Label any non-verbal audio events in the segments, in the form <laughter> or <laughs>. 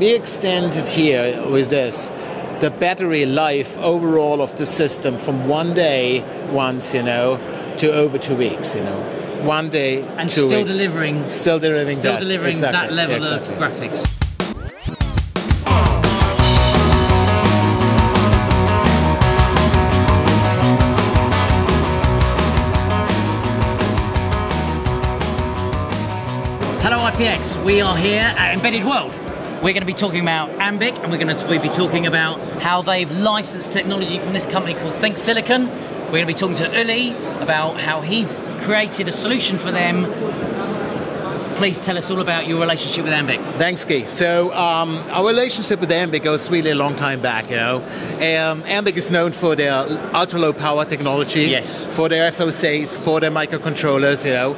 We extended here with this the battery life overall of the system from one day once, you know, to over two weeks, you know. One day, and two still weeks. delivering, still delivering still that, delivering exactly, that level exactly. of graphics. Hello IPX, we are here at Embedded World. We're going to be talking about Ambiq and we're going to be talking about how they've licensed technology from this company called Think Silicon. We're going to be talking to Ulli about how he created a solution for them. Please tell us all about your relationship with Ambiq. Thanks, Guy. So um, our relationship with Ambiq goes really a long time back. You know, um, Ambiq is known for their ultra low power technology, Yes. for their SOCs, for their microcontrollers. You know,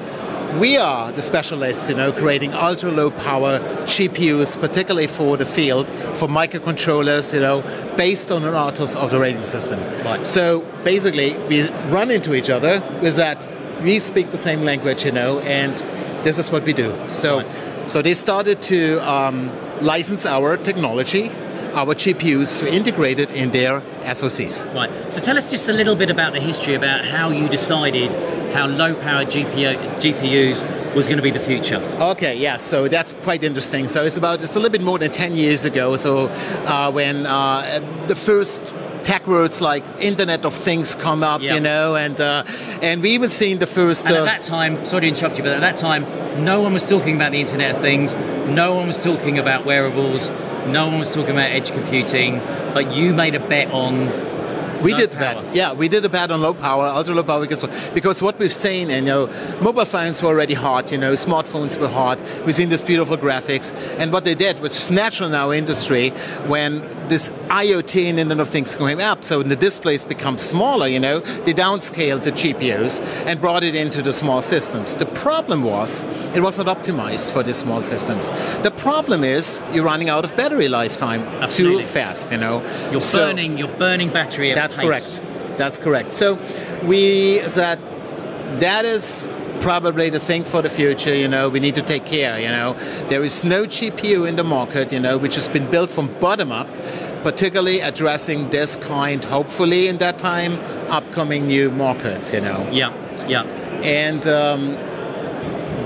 we are the specialists. You know, creating ultra low power GPUs, particularly for the field, for microcontrollers. You know, based on an RTOS operating system. Right. So basically, we run into each other with that. We speak the same language, you know, and this is what we do. So, Right. so they started to um, license our technology, our GPUs, to integrate it in their SoCs. Right. So tell us just a little bit about the history about how you decided how low power GPU, GPUs was going to be the future. Okay, yeah, so that's quite interesting. So it's about it's a little bit more than ten years ago. So uh, when uh, the first tech words like Internet of Things come up, Yeah. you know, and uh, and we even seen the first. And uh, at that time, sorry to interrupt you, but at that time, no one was talking about the Internet of Things, no one was talking about wearables, no one was talking about edge computing, but you made a bet on. We low did power. bet. Yeah, we did a bet on low power, ultra low power, because, because what we've seen, and, you know, mobile phones were already hot, you know, smartphones were hot. We've seen this beautiful graphics. And what they did, which is natural in our industry, when this IoT and Internet of Things came up, so the displays become smaller, you know, they downscaled the GPUs and brought it into the small systems. The problem was, it was not optimized for the small systems. The problem is, you're running out of battery lifetime Absolutely. too fast, you know. You're So- burning, you're burning battery. At that's correct. That's correct. So we said that is probably the thing for the future. You know, we need to take care. You know, there is no GPU in the market. You know, which has been built from bottom up, particularly addressing this kind. Hopefully, in that time, upcoming new markets. You know, Yeah, yeah. and. Um,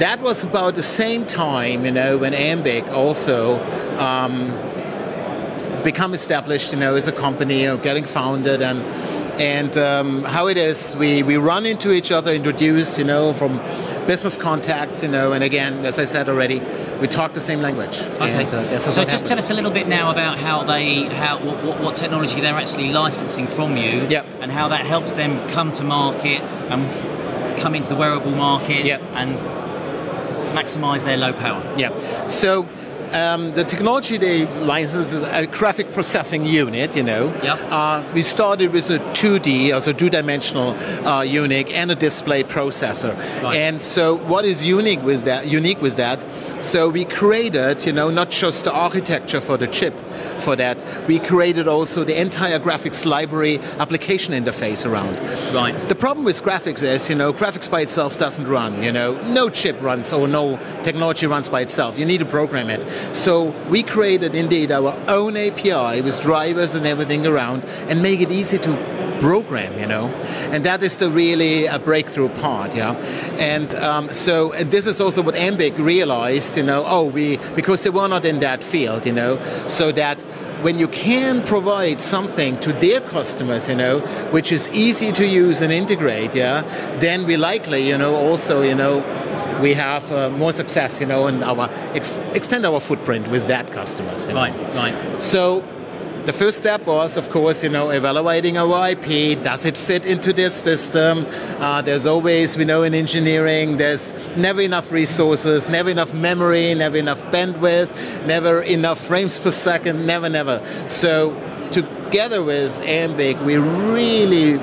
that was about the same time, you know, when Ambiq also um, become established, you know, as a company, you know, getting founded, and and um, how it is, we we run into each other, introduced, you know, from business contacts, you know, and again, as I said already, we talk the same language, Okay. and uh, so just tell us a little bit now about how they, how what, what, what technology they're actually licensing from you, Yep. and how that helps them come to market and come into the wearable market Yep. and maximize their low power. Yeah. So um, the technology they license is a graphic processing unit. You know. Yep. Uh, we started with a 2D, also two-dimensional uh, unit, and a display processor. Right. And so, what is unique with that? Unique with that? So we created, you know, not just the architecture for the chip for that. We created also the entire graphics library application interface around. Right. The problem with graphics is, you know, graphics by itself doesn't run. You know, no chip runs or no technology runs by itself. You need to program it. So we created indeed our own API with drivers and everything around, and make it easy to program. You know, and that is the really a breakthrough part. Yeah, and um, so and this is also what Ambiq realized. You know, oh, we because they were not in that field. You know, so that when you can provide something to their customers, you know, which is easy to use and integrate, yeah, then we likely, you know, also, you know, we have uh, more success, you know, and our ex- extend our footprint with that customers. you know. Right, right. So the first step was, of course, you know, evaluating our IP. Does it fit into this system? Uh, there's always, we know, in engineering, there's never enough resources, never enough memory, never enough bandwidth, never enough frames per second, never, never. So together with Ambiq, we really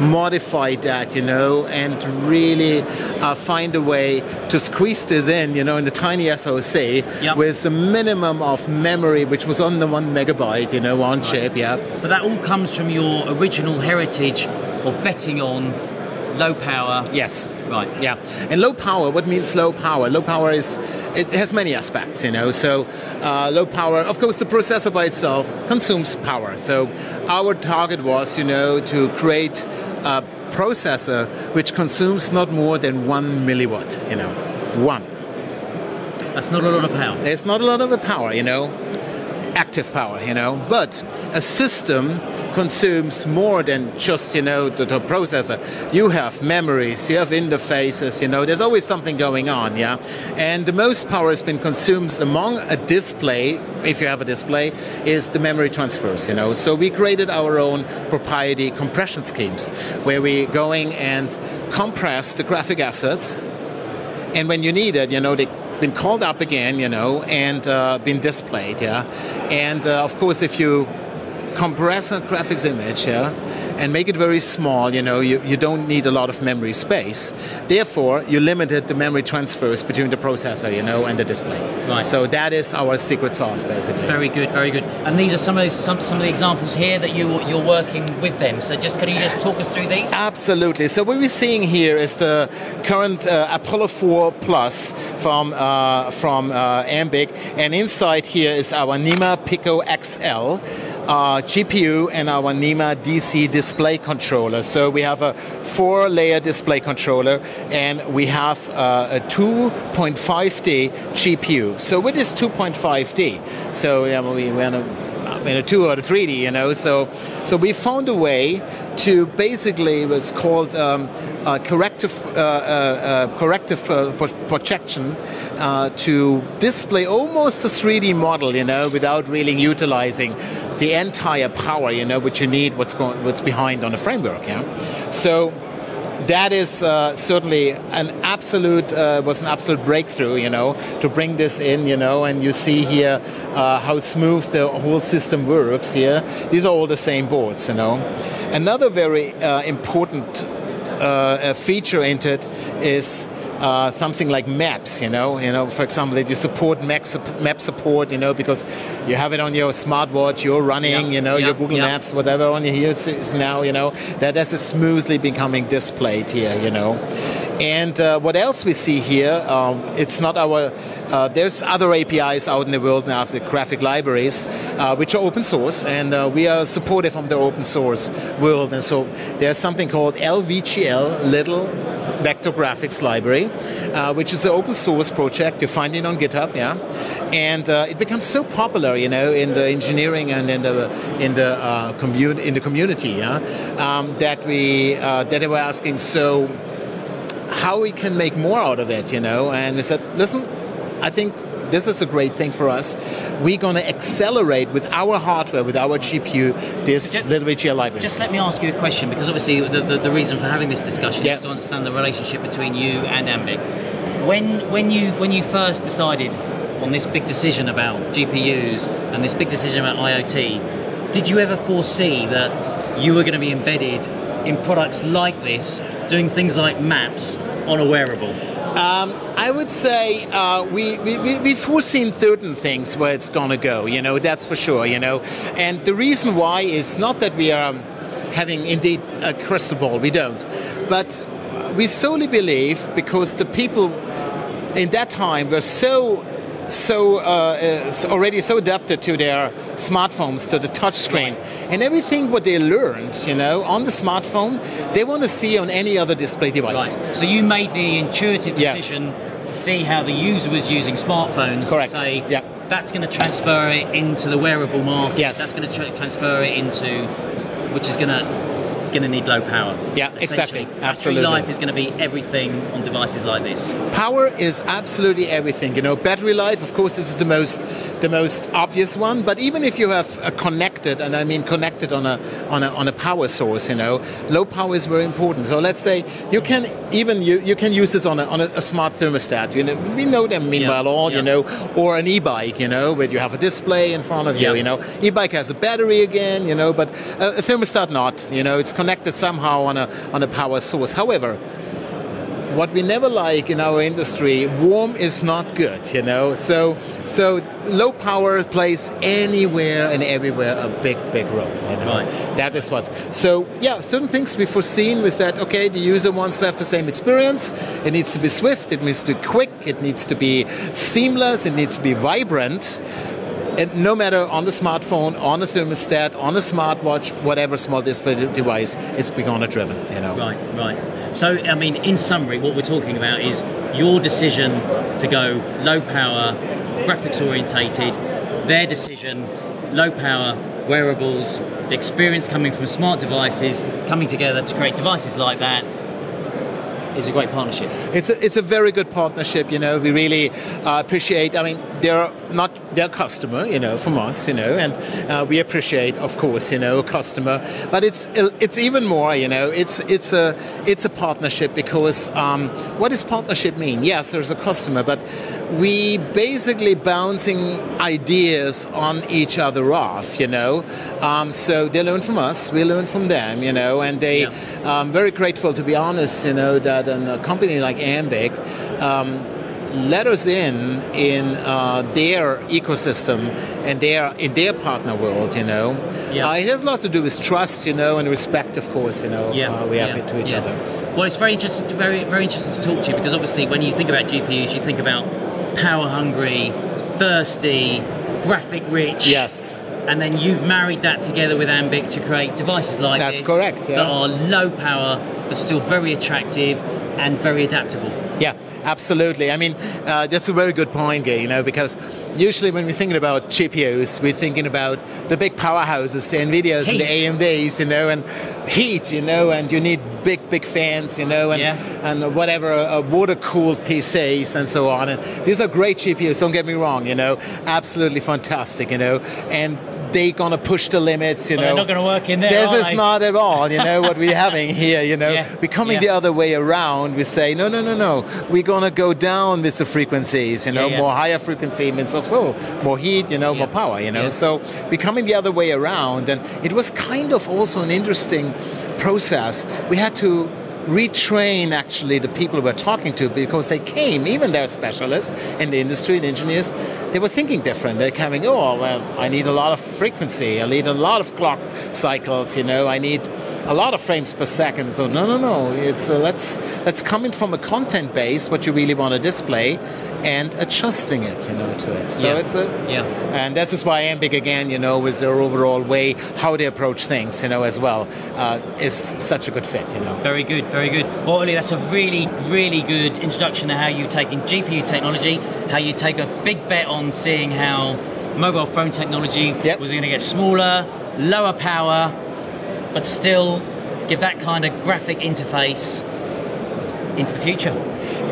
modified that, you know, and really uh, find a way to squeeze this in, you know, in the tiny SoC Yep. with a minimum of memory, which was on the one megabyte, you know, on chip, yeah. But that all comes from your original heritage of betting on low power. Yes. Right. Yeah. And low power, what means low power? Low power is, it has many aspects, you know. So uh, low power, of course, the processor by itself consumes power. So our target was, you know, to create a processor which consumes not more than one milliwatt, you know, one. That's not a lot of power. It's not a lot of power, you know, active power, you know, but a system consumes more than just you know the, the, processor. You have memories you have interfaces you know there's always something going on yeah? And the most power has been consumed among a display if you have a display is the memory transfers you know? So we created our own proprietary compression schemes where we going and compress the graphic assets and when you need it you know they been called up again, you know, and uh, been displayed, yeah. And uh, of course, if you compress a graphics image, yeah, and make it very small, you know, you, you don't need a lot of memory space. Therefore, you limited the memory transfers between the processor, you know, and the display. Right. So that is our secret sauce, basically. Very good, very good. And these are some of the, some, some of the examples here that you you're working with them. So just can you just talk us through these? Absolutely. So what we're seeing here is the current uh, Apollo 4 Plus from uh, from uh, Ambiq, and inside here is our NEMA Pico XL uh, GPU and our NEMA DC display controller. So we have a four-layer display controller, and we have uh, a 2.5D GPU. So with this 2.5D, so yeah, we went in a two or a 3D, you know. So, so we found a way to basically what's called um, uh, corrective uh, uh, corrective projection to display almost a 3D model, you know, without really utilizing the entire power, you know, which you need, what's going, what's behind on the framework. Yeah, so that is uh, certainly an absolute uh, was an absolute breakthrough you know to bring this in you know and you see here uh, how smooth the whole system works here. These are all the same boards you know. Another very important uh, feature into it is uh, something like maps, you know, you know, for example, that you support map, map support, you know, because you have it on your smartwatch, you're running, yeah. you know, yeah. your Google yeah. Maps, whatever on your here it's now, you know, that is smoothly becoming displayed here, you know. And uh, what else we see here, um, it's not our, uh, there's other APIs out in the world now, the graphic libraries, uh, which are open source, and uh, we are supportive of the open source world. And so there's something called LVGL, Little Vector Graphics Library, uh, which is an open source project. You find it on GitHub, yeah, and uh, it becomes so popular, you know, in the engineering and in the in the uh, community in the community, yeah, um, that we uh, that they were asking so how we can make more out of it, you know, and we said, listen, I think this is a great thing for us. We're going to accelerate with our hardware, with our GPU, this Just- little VGL library. Just let me ask you a question because obviously the, the, the reason for having this discussion Yeah. is to understand the relationship between you and Ambiq. When when you when you first decided on this big decision about GPUs and this big decision about IoT, did you ever foresee that you were going to be embedded in products like this, doing things like maps on a wearable? Um, I would say uh, we, we, we, we've foreseen certain things where it's going to go, you know, that's for sure, you know. And the reason why is not that we are having indeed a crystal ball, we don't. But we solely believe because the people in that time were so so uh, already so adapted to their smartphones to the touch screen and everything what they learned you know on the smartphone they want to see on any other display device Right. So you made the intuitive Yes. decision to see how the user was using smartphones. Correct. To say Yeah. that's going to transfer it into the wearable market. Yes. That's going to tra- transfer it into, which is going to going to need low power. Yeah, exactly. Essentially, Battery Absolutely. life is going to be everything on devices like this. Power is absolutely everything. You know, battery life, of course, this is the most the most obvious one. But even if you have a connected, and I mean connected on a on a on a power source, you know, low power is very important. So let's say you can even you, you can use this on a on a, a smart thermostat. You know, we know them meanwhile Yeah, all. yeah. You know, or an e-bike. You know, where you have a display in front of you. Yeah. You know, e-bike has a battery again. You know, but a, a thermostat not. You know, it's connected somehow on a on a power source. However what we never like in our industry, warm is not good, you know. So, so low power plays anywhere and everywhere a big, big role. You know? Right. That is what. So, yeah, certain things we foreseen was that okay, the user wants to have the same experience. It needs to be swift. It needs to be quick. It needs to be seamless. It needs to be vibrant. And no matter on the smartphone, on a thermostat, on a smartwatch, whatever small display device, it's Begona driven. You know. Right, right. So, I mean, in summary, what we're talking about is your decision to go low power, graphics orientated, their decision, low power, wearables, the experience coming from smart devices, coming together to create devices like that is a great partnership. It's a, it's a very good partnership. You know, we really uh, appreciate. I mean, they're not their customer, you know, from us, you know, and uh, we appreciate, of course, you know, a customer. But it's it's even more, you know, it's it's a it's a partnership because um, what does partnership mean? Yes, there's a customer, but we basically bouncing ideas on each other off, you know. Um, so they learn from us, we learn from them, you know, and they. Yeah. Um, very grateful, to be honest, you know, that a company like Ambiq. Um, let us in in uh, their ecosystem and their in their partner world. You know, yeah. uh, it has a lot to do with trust, you know, and respect, of course. You know, yeah. uh, we have yeah. it to each other. Well, it's very interesting, to, very very interesting to talk to you because obviously, when you think about GPUs, you think about power hungry, thirsty, graphic rich. Yes. And then you've married that together with Ambiq to create devices like That's this correct, yeah. that are low power but still very attractive and very adaptable. Yeah, absolutely. I mean, uh, that's a very good point, Gay, you know, because usually when we're thinking about GPUs, we're thinking about the big powerhouses, the NVIDIAs heat. and the AMDs, you know, and heat, you know, and you need big, big fans, you know, and, yeah. and whatever, uh, water-cooled PCs and so on. And these are great GPUs, don't get me wrong, you know, absolutely fantastic, you know, and they're gonna push the limits. You well, know, they're not gonna work in there. This is they? not at all. You know what we're having <laughs> here. You know, yeah. we're coming yeah. the other way around. We say no, no, no, no. We're gonna go down with the frequencies. You know, yeah, more higher frequency means also more heat. You know, more power. You know, so we're coming the other way around, and it was kind of also an interesting process. We had to retrain actually the people we're talking to because they came, even they're specialists in the industry and engineers, they were thinking different. They're coming, oh, well, I need a lot of frequency, I need a lot of clock cycles, you know, I need a lot of frames per second. So no, no, no. It's uh, let's let's coming from a content base, what you really want to display, and adjusting it, you know, to it. So yeah. it's a yeah. And this is why Ambiq again, you know, with their overall way how they approach things, you know, as well, uh, is such a good fit, you know. Very good, very good. Well, Oli, that's a really, really good introduction to how you've taken GPU technology, how you take a big bet on seeing how mobile phone technology yep. was going to get smaller, lower power, but still give that kind of graphic interface into the future.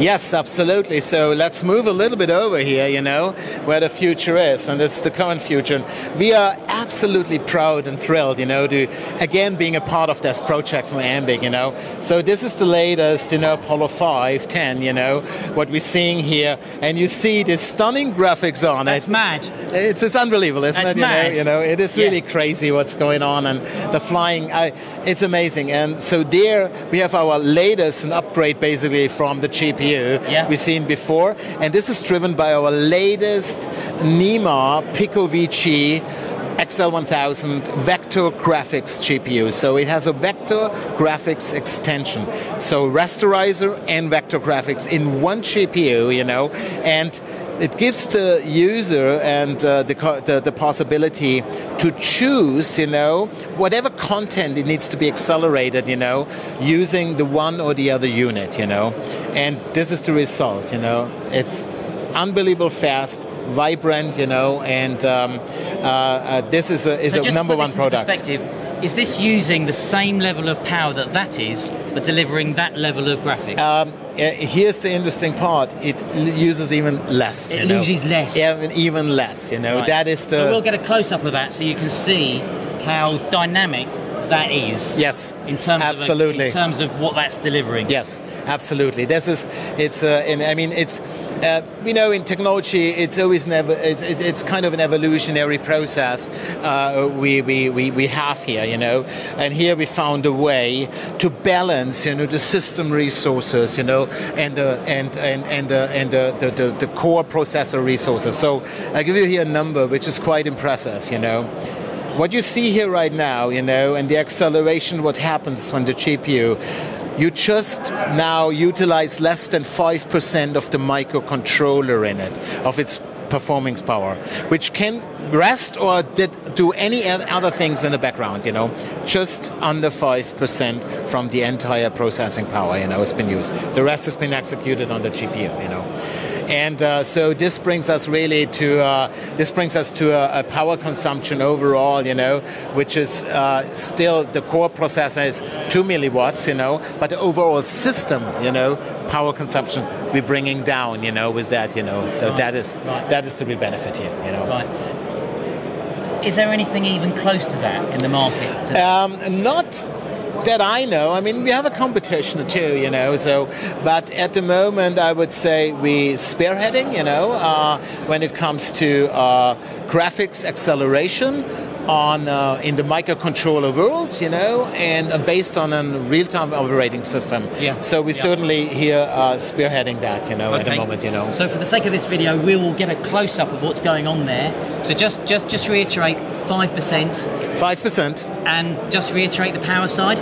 Yes, absolutely. So let's move a little bit over here, you know, where the future is, and it's the current future. We are absolutely proud and thrilled, you know, to again being a part of this project from Ambiq, you know. So this is the latest, you know, Apollo 5, 10, you know, what we're seeing here, and you see the stunning graphics on That's it. mad. It's, it's unbelievable, isn't That's it? Mad. You know, you know, it is really yeah. crazy what's going on, and the flying, I, it's amazing. And so there we have our latest and upgrade basically from the GPU yeah. we've seen before. And this is driven by our latest NEMA Pico VG XL1000 vector graphics GPU. So it has a vector graphics extension. So rasterizer and vector graphics in one GPU, you know, and it gives the user and uh, the, the, the possibility to choose, you know, whatever content it needs to be accelerated, you know, using the one or the other unit, you know, and this is the result, you know, it's unbelievable fast, vibrant, you know, and um, uh, uh, this is a, is so a number one product. Perspective, is this using the same level of power that that is, but delivering that level of graphic? Um, here's the interesting part: it uses even less. It you know? less. Even, even less. You know, right. that is the. So we'll get a close up of that, so you can see how dynamic that is. Yes, In terms absolutely. Of, in terms of what that's delivering. Yes, absolutely. This is it's. Uh, in, I mean, it's. Uh, you know, in technology, it's always never. It's, it's, it's kind of an evolutionary process uh, we, we, we, we have here. You know, and here we found a way to balance. You know, the system resources. You know, and the and and and the and the, the, the, the core processor resources. So I give you here a number which is quite impressive. You know what you see here right now, you know, and the acceleration, what happens on the GPU, you just now utilize less than 5% of the microcontroller in it, of its performance power, which can rest or did do any other things in the background, you know, just under 5% from the entire processing power, you know, has been used. The rest has been executed on the GPU, you know. And uh, so this brings us really to uh, this brings us to a, a, power consumption overall, you know, which is uh, still the core processor is two milliwatts, you know, but the overall system, you know, power consumption we're bringing down, you know, with that, you know. So right. that is right. that is the real benefit here, you know. Right. Is there anything even close to that in the market? Um, not that I know. I mean, we have a competition too, you know. So, but at the moment, I would say we spearheading, you know, uh, when it comes to uh, graphics acceleration on uh, in the microcontroller world, you know, and uh, based on a real-time operating system. Yeah. So we yeah. certainly here are spearheading that, you know, okay. at the moment, you know. So for the sake of this video, we will get a close-up of what's going on there. So just just just reiterate five percent. Five percent. And just reiterate the power side.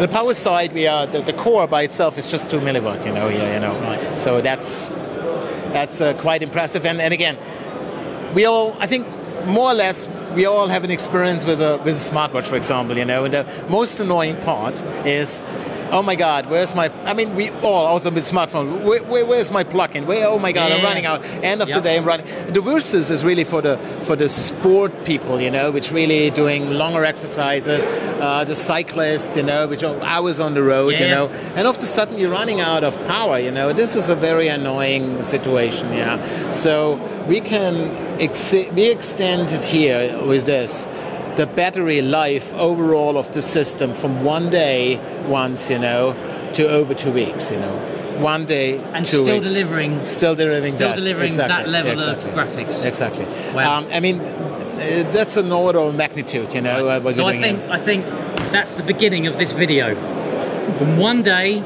The power side, we are the, the core by itself is just two milliwatt, you know, here, you know. Right. So that's that's uh, quite impressive. And, and again, we all, I think, more or less, we all have an experience with a with a smartwatch, for example, you know. And the most annoying part is oh my god where's my i mean we all also with smartphone where, where, where's my plug-in where oh my god yeah. i'm running out end of yep. the day i'm running the versus is really for the for the sport people you know which really doing longer exercises uh, the cyclists you know which are hours on the road yeah. you know and all of a sudden you're running out of power you know this is a very annoying situation yeah so we can ex- we extend it here with this the battery life overall of the system from one day once, you know, to over two weeks, you know. One day, and two still weeks. delivering, still delivering still that, delivering exactly. that level exactly. of graphics. Exactly. Wow. Um, I mean, uh, that's an order of magnitude, you know. Right. Uh, so I think here. I think that's the beginning of this video. From one day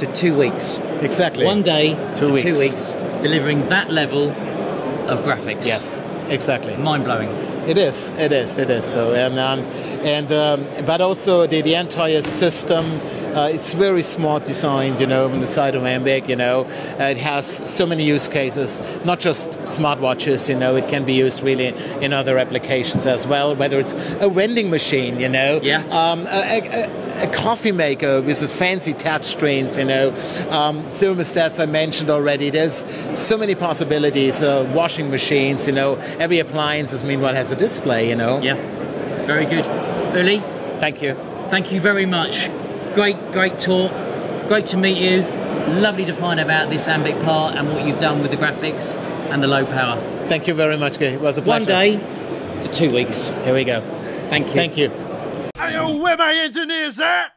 to two weeks. Exactly. One day two to weeks. two weeks, delivering that level of graphics. Yes, exactly. Mind blowing. It is, it is, it is. So and um, and um, but also the, the entire system. Uh, it's very smart designed, you know, on the side of Ambiq, you know. Uh, it has so many use cases, not just smartwatches, you know, it can be used really in other applications as well, whether it's a vending machine, you know, yeah. um, a, a, a, coffee maker with its fancy touch screens, you know, um, thermostats I mentioned already. There's so many possibilities, uh, washing machines, you know, every appliance, is meanwhile, has a display, you know. Yeah, very good. Ulli? Thank you. Thank you very much. Great, great talk. Great to meet you. Lovely to find about this Ambiq part and what you've done with the graphics and the low power. Thank you very much, Gay. It was a pleasure. One day to two weeks. Here we go. Thank you. Thank you. Where my engineers at?